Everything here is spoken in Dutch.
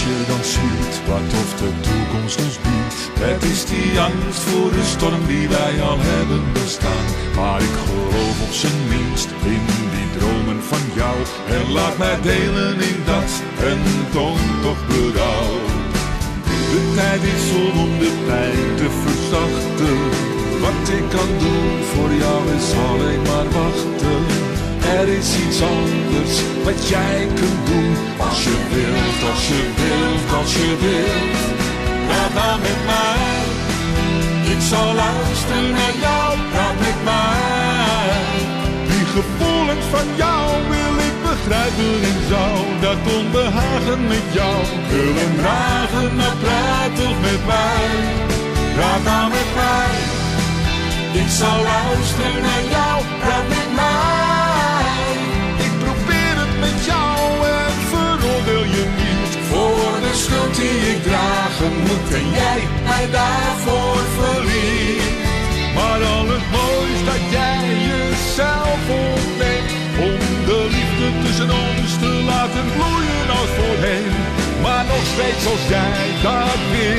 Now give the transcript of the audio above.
je dan ziet wat of de toekomst ons biedt. Het is die angst voor de storm die wij al hebben bestaan. Maar ik geloof op zijn minst in die dromen van jou. En laat mij delen in dat en toon toch berouw. De tijd is om de pijn te verzachten. Wat ik kan doen voor jou is alleen maar wachten. Er is iets anders wat jij kunt doen. Als je wilt, als je wilt, als je wilt. Praat dan met mij. Ik zal luisteren naar jou, praat met mij. Die gevoelens van jou wil ik begrijpen en zou dat onbehagen met jou willen dragen. Maar praat toch met mij, praat dan met mij. Ik zal luisteren naar jou, dragen moet en jij mij daarvoor verliet. Maar al het moois dat jij jezelf ontneemt. Om de liefde tussen ons te laten bloeien als voorheen. Maar nog steeds als jij dat wil